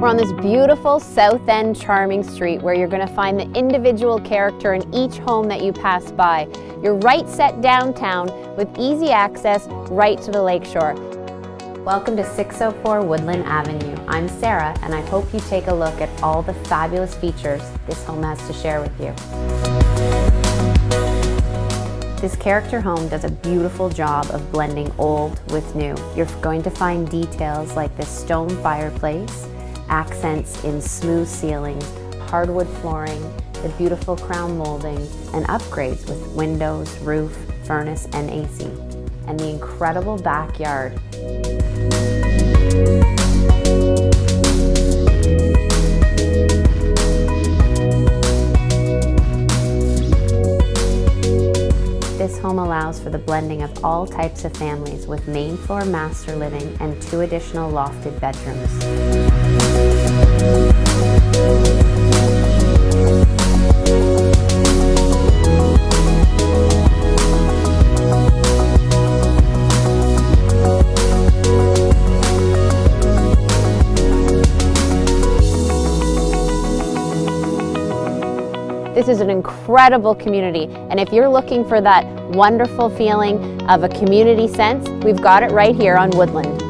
We're on this beautiful South End charming street where you're going to find the individual character in each home that you pass by. You're right set downtown with easy access right to the lakeshore. Welcome to 604 Woodland Avenue. I'm Sarah and I hope you take a look at all the fabulous features this home has to share with you. This character home does a beautiful job of blending old with new. You're going to find details like this stone fireplace, accents in smooth ceilings, hardwood flooring, the beautiful crown molding, and upgrades with windows, roof, furnace, and AC, and the incredible backyard. This home allows for the blending of all types of families with main floor master living and two additional lofted bedrooms. This is an incredible community, and if you're looking for that wonderful feeling of a community sense, we've got it right here on Woodland.